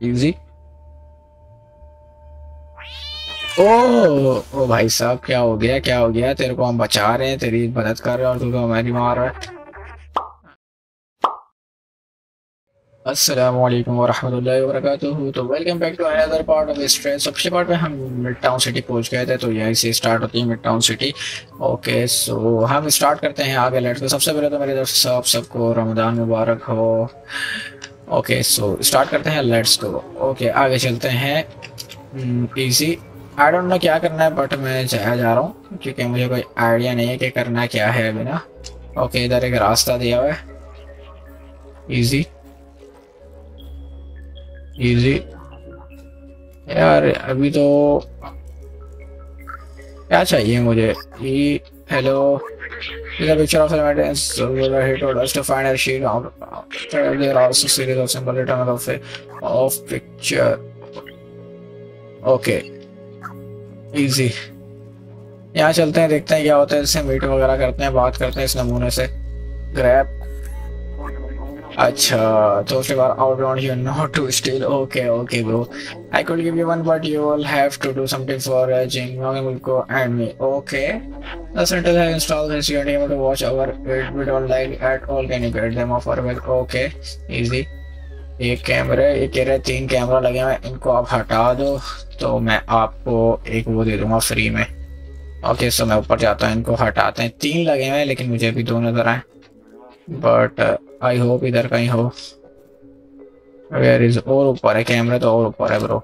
Easy ओ ओ भाई साहब, क्या हो गया, क्या हो गया? तेरे को हम बचा रहे हैं, तेरी मदद कर रहे हैं और तू तो हमारी मार रहा है। तो welcome back to another part of सबसे पार्ट में हम मिड टाउन सिटी पहुँच गए थे तो यहीं से स्टार्ट होती है mid town city okay so हम स्टार्ट करते हैं आगे। लेट्स गो सबसे पहले तो मेरी तरफ़ आप सबको रमज़ान मुबारक हो। ओके सो स्टार्ट करते हैं लेट्स गो ओके आगे चलते हैं. इजी आई डोंट नो क्या करना है बट मैं जाया जा रहा हूँ, क्योंकि मुझे कोई आइडिया नहीं है कि करना क्या है अभी ना. ओके इधर एक रास्ता दिया हुआ है. इजी इजी यार, अभी तो क्या चाहिए मुझे? Hello is are picture of element and silver hit or dust to find a sheet out there are also series of simple returns of of picture okay easy यहाँ चलते हैं देखते हैं क्या होता है इससे मीट वगैरह करते हैं बात करते हैं इस नमूने से ग्रैप अच्छा तो उसके बाद want you not to steal okay okay bro I could give you one but you will have to do something for Jing मुल्को and me okay The center has installed this unit, able to watch our it we don't like at all. Can you get them off our web okay. Easy. एक कैमरे ये कह रहे तीन camera लगे हुए इनको आप हटा दो। तो मैं आपको एक वो दे दूँगा फ्री में। ओके सो मैं ऊपर जाता हूँ। इनको हटाते हैं। तीन लगे हुए हैं, लेकिन मुझे भी दो नज़र आए। बट आई होप इधर कहीं हो वेयर इज़ और ऊपर है कैमरा तो और ऊपर है ब्रो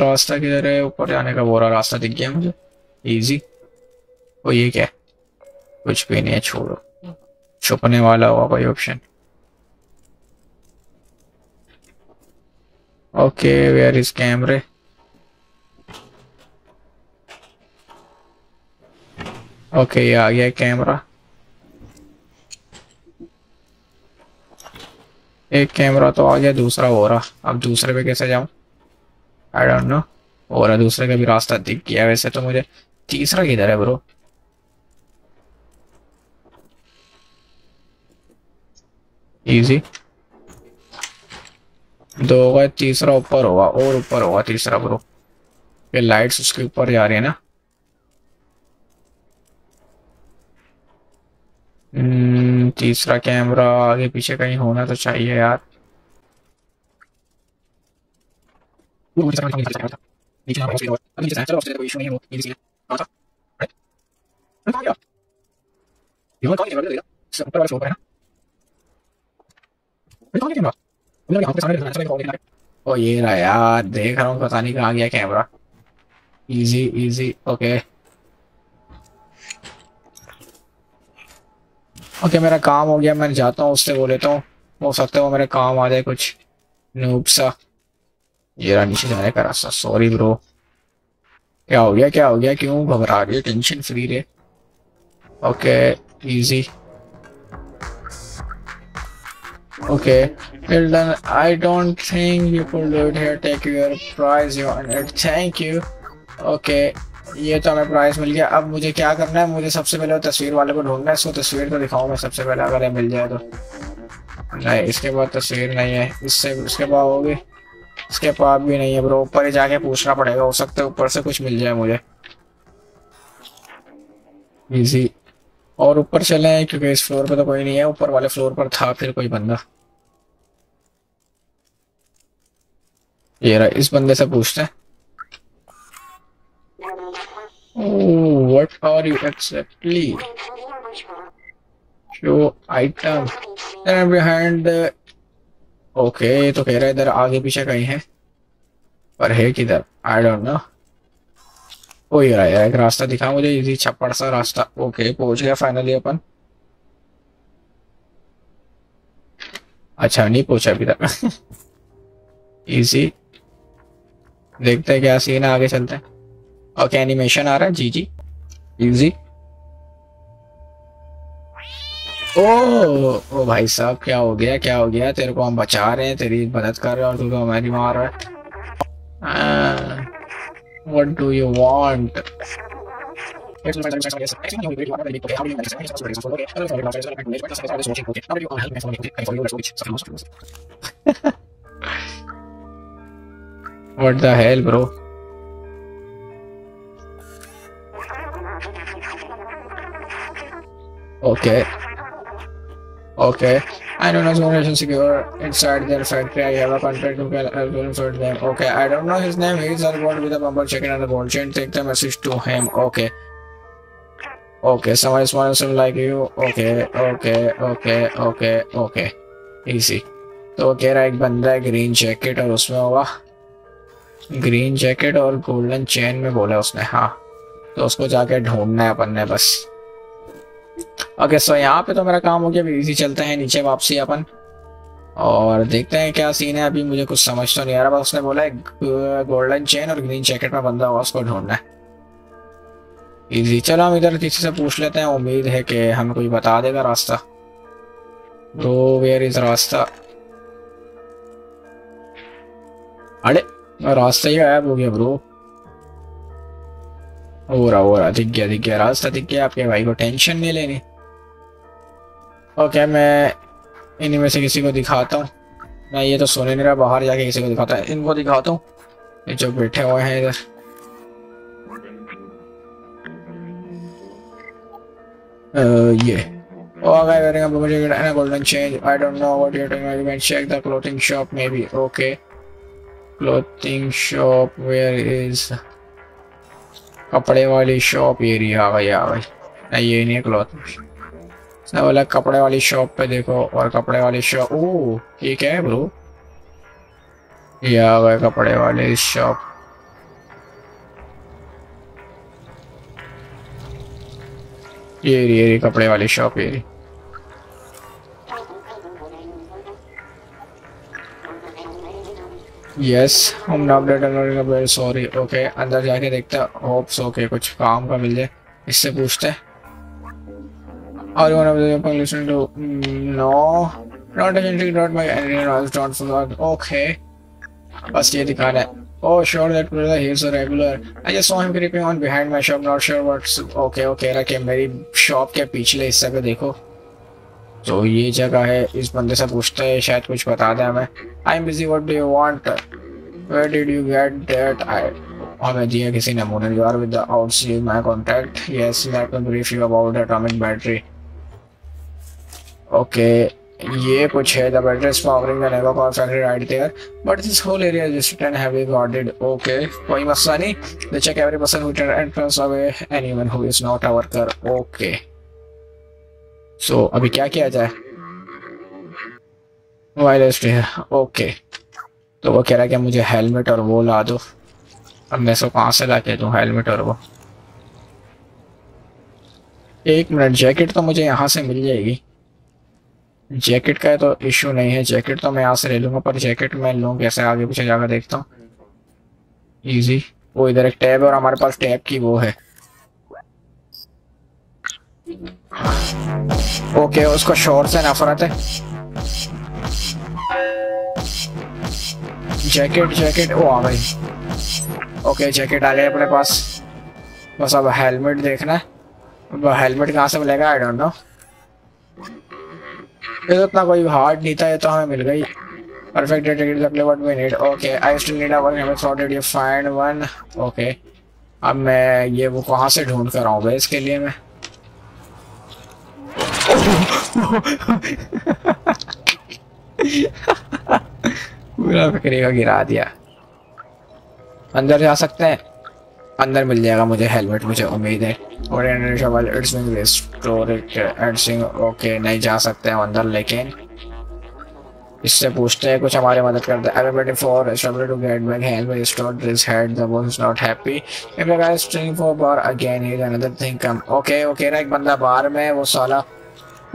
रास्ता किधर है ऊपर जाने का बोरा रास्ता दिख गया मुझे इजी वो ये क्या कुछ भी नहीं है छोड़ो छुपने वाला हुआ कोई ऑप्शन ओके वेयर इज़ कैमरे ओके ये आ गया कैमरा एक कैमरा तो आ गया दूसरा हो रहा अब दूसरे पे कैसे जाऊँ आई डोंट नो और दूसरे का भी रास्ता दिख गया वैसे तो मुझे तीसरा किधर है ब्रो इजी दो होगा तीसरा ऊपर होगा और ऊपर होगा तीसरा ब्रो ये लाइट्स उसके ऊपर जा रही है ना तीसरा कैमरा आगे पीछे कहीं होना तो चाहिए यार। ओ ये रहा यार देख रहा हूँ पता नहीं कहाँ गया camera easy easy okay okay मेरा काम हो गया, मैं जाता हूँ, उससे बोल लेता हूँ। हो सकता है वो मेरे काम आ जाए कुछ। नूब सा। ये नीचे जाने का रास्ता। सॉरी ब्रो क्या हो गया, क्या हो गया? क्यों घबरा रही टेंशन फ्री रे okay easy okay well done i don't think you could do it here. Take your prize you earned it thank okay ये तो हमें प्राइस मिल गया। अब मुझे क्या करना है? मुझे सबसे पहले तस्वीर वाले को ढूंढना है। इसको तस्वीर को दिखाऊँ मैं सबसे पहले, अगर ये मिल जाए तो। नहीं, इसके बाद तस्वीर नहीं है। इससे, इसके बाद होगी इसके पास भी नहीं है ब्रो ऊपर ही जाके पूछना पड़ेगा। हो सकता है ऊपर से कुछ मिल जाए मुझे। इजी और ऊपर चले क्योंकि इस फ्लोर पे तो कोई नहीं है। ऊपर वाले फ्लोर पर था फिर कोई बंदा। ये रहा, इस बंदे से पूछते हैं। Oh, what are you exactly? Show item. Then behind the... okay, तो कह रहा है इधर आगे पीछे कहीं है पर है किधर? आई डोंट नो ओ ये रहा यार एक रास्ता दिखा मुझे इजी छप्पड़ सा रास्ता। ओके पहुँच गया फाइनली अपन। अच्छा नहीं पहुँचा अभी तक। इजी देखते हैं क्या सीन आगे चलते हैं। ओके एनिमेशन आ रहा है? जी जी। इजी ओ ओ भाई साहब क्या हो गया क्या हो गया? तेरे को हम बचा रहे हैं तेरी मदद कर रहे हैं और तू तो हमारी मार रहा है। What do you want It's like yes. Actually, Okay. Okay. I don't know generation secure inside their factory. I have a contract to confirm them. Okay, I don't know his name. He's a gold with a bumper chicken and a gold chain. Take the message to him. Okay. Okay, someone is one like you. Okay, okay, okay, okay, okay. Easy. तो कह रहा है एक बंदा है green jacket और उसमें होगा ग्रीन जैकेट और गोल्डन चेन में बोला उसने हाँ तो उसको जाके ढूंढना है अपन ने बस ओके सो यहाँ पे तो मेरा काम हो गया, अभी इजी चलते हैं, नीचे वापसी अपन। और देखते हैं क्या सीन है, अभी मुझे कुछ समझ तो नहीं आ रहा, बस उसने बोला गोल्डन चेन और ग्रीन जैकेट में बंदा हुआ, उसको ढूंढना है। इजी चलो हम इधर किसी से पूछ लेते हैं, उम्मीद है कि हमें कोई बता देगा रास्ता। ब्रो वेयर इज़ रास्ता? अरे, रास्ता ही गायब हो गया ब्रो हो रहा हो रहा, दिख गया दिख गया, रास्ता दिख गया, आपके भाई को टेंशन नहीं लेनी। ओके मैं इनमें से किसी को दिखाता हूँ। मैं ये तो सुन नहीं रहा, बाहर जाके किसी को दिखाता है। इनको दिखाता हूँ। जो बैठे हुए हैं इधर। ये। ओ गाइस वेरिंग अप मुझे get an golden change I don't know what you are doing I will check the clothing shop maybe okay clothing shop where is कपड़े वाली शॉप एरिया आ भाई नहीं, ये नहीं है क्लोथिंग शॉप सब बोला, कपड़े वाली शॉप पे देखो और कपड़े वाली शॉप ओ ये क्या है ब्रो ये कपड़े वाले शॉप ये ये कपड़े वाली शॉप ये यस हम नाम डेटा सॉरी ओके अंदर जाके देखते होप्स ओके कुछ काम का मिल जाए, इससे पूछते और listen to no not agentic not my anyone don't forget okay बस ये दिखाना है। Oh, sure, that brother, he's a regular. I just saw him creeping on behind my shop. Not sure what's okay. Okay, रखे मेरी shop के पिछले हिस्से पे देखो। तो ये जगह है इस बंदे से पूछते हैं शायद कुछ बता दे हमें। I am busy what do you want where did you get that I हमें दिया किसी ने मोनर you are with the आउटसी my contact yes let brief you about atomic battery okay ये कुछ है the battery is powering the नेगो power factory right there but this whole area just and heavy guarded okay कोई मसला नहीं. They check every person who turn entrance away anyone who is not a worker okay so अभी क्या किया जाए? Virus है okay तो वो कह रहा है कि मुझे हेलमेट और वो ला दो। अब मैं सो कहाँ से ला के हेलमेट और वो? एक मिनट जैकेट तो मुझे यहाँ से मिल जाएगी। जैकेट का तो इश्यू नहीं है, जैकेट तो मैं यहाँ से ले लूँगा, पर जैकेट मैं लूँ कैसे आगे पीछे जाकर देखता हूँ। इजी वो इधर एक टैब है और हमारे पास टैब की वो है। ओके उसको शोर से नफरत है। जैकेट जैकेट वो आ गई। ओके जैकेट आ गई अपने पास। बस अब हेलमेट देखना है। हेलमेट कहाँ से मिलेगा? आई डोंट नो ये तो इतना कोई हार्ड नहीं था ये तो हमें मिल गई परफेक्ट डेटेड अगले one we okay I still need our have sorted you find one okay अब मैं ये वो कहाँ से ढूंढ कर आऊँ इसके लिए मैं? बुरा फिक्री का गिरा दिया। अंदर जा सकते हैं? अंदर मिल जाएगा, मुझे हेलमेट मुझे उम्मीद है। और it's being restore it and sing okay नहीं जा सकते हैं अंदर, लेकिन इससे पूछते हैं, कुछ हमारी मदद करते हैं। अगर फॉर स्ट्रगल टू बार एक बंदा बाहर में वो साला,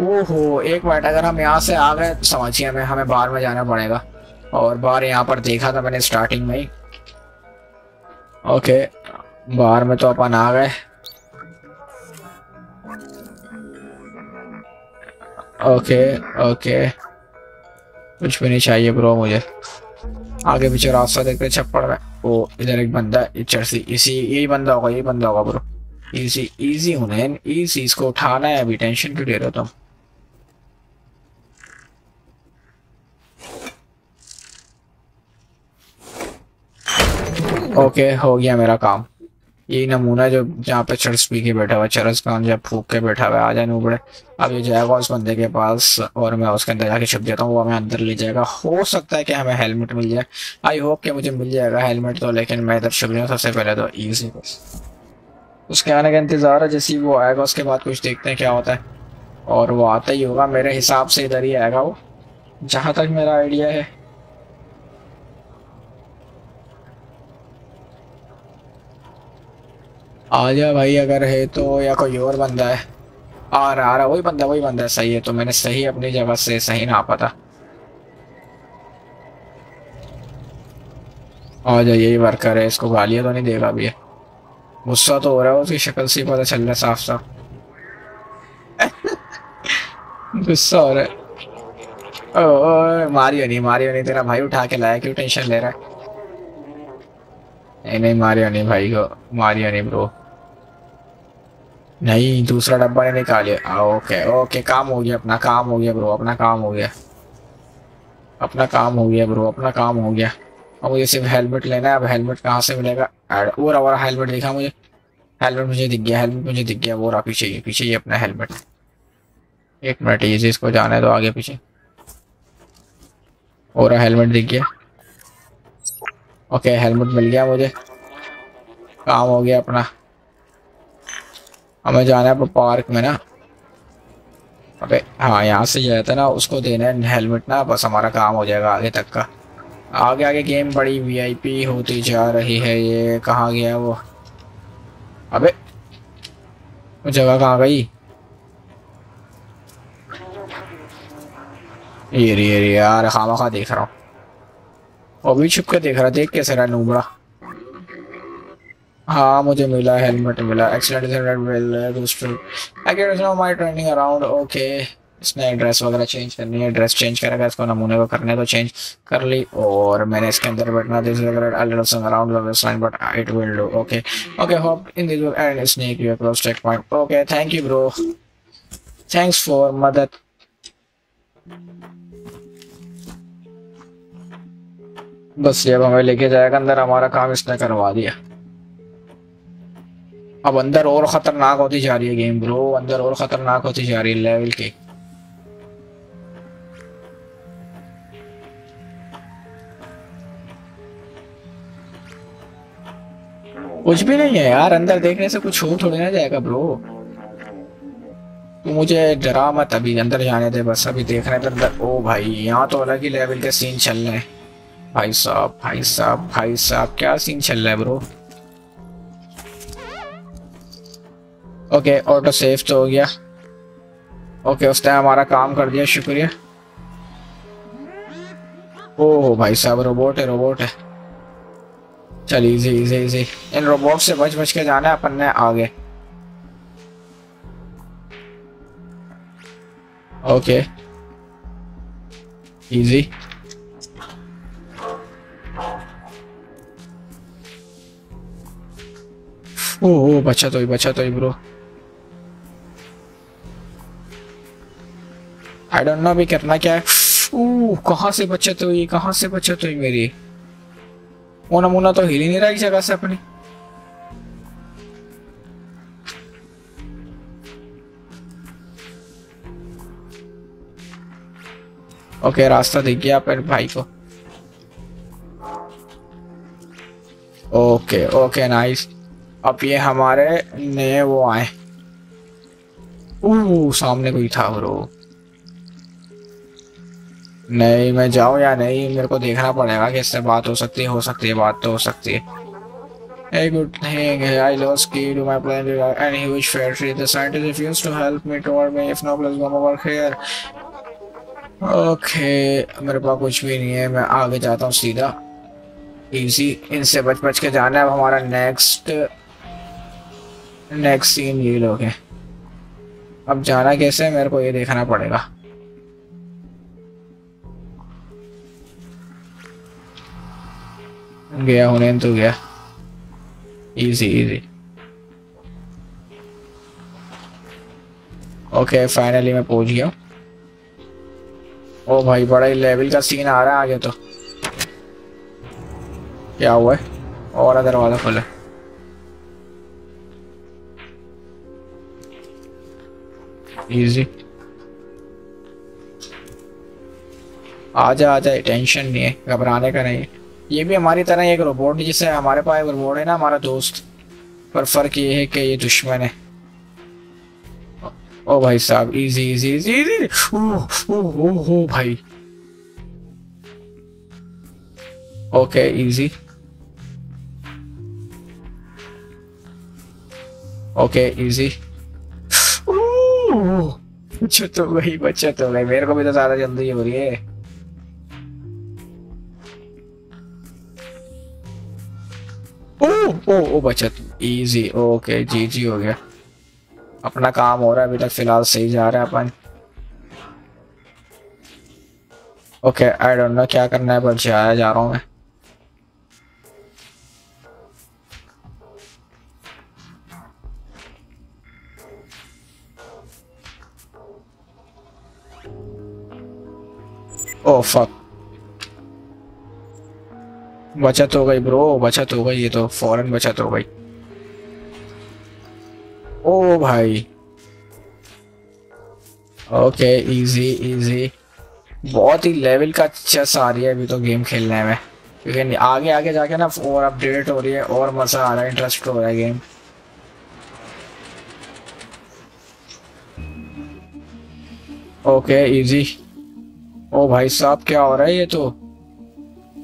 ओहो, एक मिनट अगर हम यहाँ से आ गए, समझिए हमें हमें बाहर में जाना पड़ेगा। और बाहर यहाँ पर देखा था मैंने स्टार्टिंग में ही। ओके बाहर में तो अपन आ गए। Okay okay. कुछ भी नहीं चाहिए ब्रो मुझे। आगे पीछे रास्ता देखते छप्पड़ में। वो इधर एक बंदा इचर सी, इसी, यही बंदा होगा, यही बंदा होगा ब्रो इजी इजी होने इजी इसको उठाना है अभी टेंशन क्यों दे रहे हो तुम? ओके, हो गया मेरा काम। यही नमूना जो जहाँ पे चरस पी के बैठा हुआ चरस का जब फूक के बैठा हुआ आ जाए नूबड़े अब ये जाएगा उस बंदे के पास और मैं उसके अंदर जाके छुप जाता हूँ, वो हमें अंदर ले जाएगा। हो सकता है कि हमें हेलमेट मिल जाए। आई होप कि मुझे मिल जाएगा हेलमेट तो लेकिन मैं इधर छुप गया सबसे पहले तो ईजी बस। उसके आने का इंतज़ार है, जैसे वो आएगा, उसके बाद कुछ देखते हैं क्या होता है। और वो आता ही होगा, मेरे हिसाब से इधर ही आएगा वो। जहाँ तक मेरा आइडिया है आ जा भाई अगर है तो या कोई और बंदा है? आ रहा आ रहा वही बंदा वही बंदा है सही है तो मैंने सही अपनी जगह से सही ना पता। आ जा यही वर्कर है इसको गालियाँ तो नहीं देगा अभी। गुस्सा तो हो रहा है उसकी शक्ल से पता चल रहा साफ़ साफ़ गुस्सा हो रहा है। ओ, ओ मारियो नहीं मारियो नहीं तेरा भाई उठा के लाया क्यों टेंशन ले रहा है? नहीं नहीं मारियो नहीं भाई को मारियो नहीं ब्रो नहीं, दूसरा डब्बा ने निकालिया ओके ओके काम हो गया, अपना काम हो गया ब्रो अपना काम हो गया। अपना काम हो गया ब्रो अपना काम हो गया। अब मुझे सिर्फ़ हेलमेट लेना है, अब हेलमेट कहाँ से मिलेगा? एड और और हेलमेट दिखा मुझे? हेलमेट मुझे दिख गया हेलमेट मुझे दिख गया, वो रहा पीछे ही पीछे ही अपना हेलमेट एक मिनट ये इसको जाने दो आगे पीछे। और हेलमेट दिख गया। ओके हेलमेट मिल गया मुझे। काम हो गया अपना। हमें जाना है पार्क में ना। अबे हाँ यहाँ से जाता है ना, उसको देना है हेलमेट ना, बस हमारा काम हो जाएगा आगे तक का। आगे आगे गेम बड़ी वीआईपी होती जा रही है ये, कहाँ गया वो? अबे, वो जगह कहाँ गई? ये रे यार खामा खा देख रहा हूँ। वो भी छुप के देख रहा, देख कैसे रहा नूबड़ा। हाँ मुझे मिला हेलमेट मिला। Accident no my turning around okay इसने ड्रेस वगैरह चेंज करनी है ड्रेस चेंज करेगा, इसको नमूने को करने तो चेंज कर ली और मैंने इसके अंदर बैठना this around but it will do okay okay hope in this and snake you cross checkpoint okay thank you bro thanks for मदद बस ये हमें लेके जाएगा, अंदर हमारा काम इसने करवा दिया। अब अंदर और खतरनाक होती जा रही है गेम ब्रो अंदर और खतरनाक होती जा रही है लेवल के। कुछ भी नहीं है यार, अंदर देखने से कुछ हो थोड़ी ना जाएगा ब्रो मुझे डरा मत अभी, अंदर जाने दे बस, अभी देखने पे अंदर। ओ भाई, यहाँ तो अलग ही लेवल के सीन चल रहे हैं। भाई साहब भाई साहब भाई साहब, क्या सीन चल रहा है ब्रो ओके ऑटो सेफ़ तो हो गया। ओके उसने हमारा काम कर दिया, शुक्रिया। ओह भाई साहब रोबोट है रोबोट है। चल इजी इजी इजी इन रोबोट से बच बच के जाना है, अपन ने आगे। ओके इजी ओह, बचा तो ही, बचा तो ही ब्रो आई डोंट नो अभी करना क्या है? कहाँ से बचत हुई? कहाँ से बचत हुई मेरी? वो नमूना तो हिल ही नहीं रहा जगह से अपनी। ओके रास्ता दिख गया पर भाई को। ओके ओके नाइस अब ये हमारे नए वो आए। सामने कोई था ब्रो नहीं मैं जाऊँ या नहीं मेरे को देखना पड़ेगा कि इससे बात हो सकती है हो सकती है बात तो हो सकती है। A good thing, I lost key to my plane and huge factory. The scientist refused to help me toward me if no plus come over here. Okay, मेरे पास कुछ भी नहीं है मैं आगे जाता हूँ सीधा। इजी इनसे बच बच के जाना है अब हमारा नेक्स्ट नेक्स्ट सीन ये लोग हैं। अब जाना कैसे मेरे को ये देखना पड़ेगा। गया, होने तो गया। इजी इजी ओके फाइनली मैं पहुँच गया ओ भाई, बड़ा ही लेवल का सीन आ रहा है आगे तो। क्या हुआ है? और दरवाज़ा खुला। इजी आजा आजा टेंशन नहीं है, घबराने का नहीं है। ये भी हमारी तरह एक रोबोट जिससे हमारे पास एक रोबोट है ना, हमारा दोस्त। पर फ़र्क ये है कि ये दुश्मन है। ओ भाई साहब इजी इजी इजी इजी ओ ओ भाई। ओके इजी ओके इजी बचत तो गई बचत तो गई मेरे को भी तो ज़्यादा जल्दी हो रही है। ओ ओ, बचत इजी ओके जी जी हो गया। अपना काम हो रहा है, अभी तक फ़िलहाल सही जा रहा है अपन। ओके आई डोंट नो क्या करना है बट जाया जा रहा हूँ मैं। ओ फक बचत हो गई ब्रो, बचत हो गई ये तो फ़ौरन बचत हो गई। ओ भाई। ओके इजी इजी बहुत ही लेवल का चेस आ रही है अभी तो गेम खेलने में। क्योंकि आगे आगे जाके ना और अपडेट हो रही है, और मज़ा आ रहा है इंटरेस्ट हो रहा है गेम ओके इजी ओ भाई साहब, क्या हो रहा है ये तो?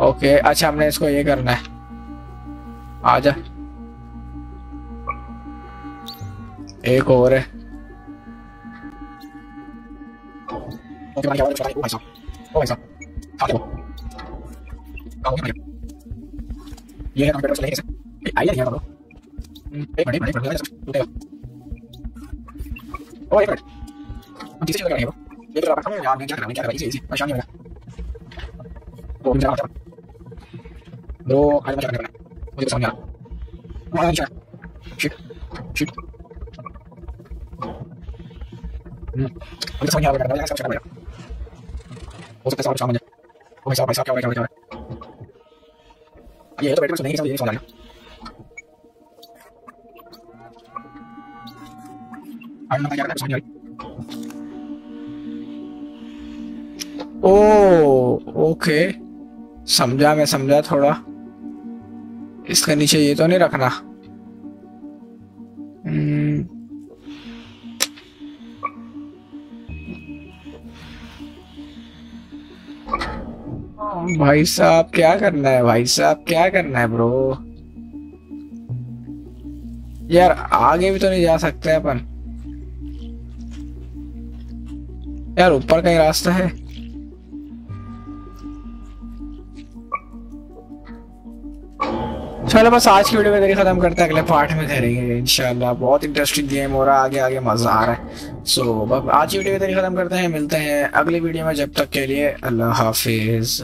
ओके अच्छा हमने इसको ये करना है। आजा एक और है। लो काम ये है कैसे आइए नहीं करो एक मिनट एक मिनट टूटेगा ओ, एक हम किसी चीज़ का नहीं है ये तो आप यार, मैं क्या कर रहा हूँ? क्या कर रहा हूँ? इजी इजी परेशानी होगा। तो मुझे क्या ब्रो आज मैं क्या करने मुझे समझ आ रहा है शिट शिट मुझे समझ आ रहा है कैसे करना हो सकता है साहब मुझे ओ भाई साहब भाई साहब क्या हो रहा है क्या हो रहा समझ आ रहा समझ आ ओ ओके समझा मैं, समझा थोड़ा। इसके नीचे ये तो नहीं रखना। भाई साहब, क्या करना है? भाई साहब, क्या करना है ब्रो यार, आगे भी तो नहीं जा सकते अपन। यार, ऊपर का ही रास्ता है। चलो बस आज की वीडियो में खत्म करते हैं। अगले पार्ट में करेंगे इंशाल्लाह। बहुत इंटरेस्टिंग गेम हो रहा है। आगे आगे मज़ा आ रहा है। सो so, आज की वीडियो में खत्म करते हैं। मिलते हैं अगली वीडियो में। जब तक के लिए अल्लाह हाफिज।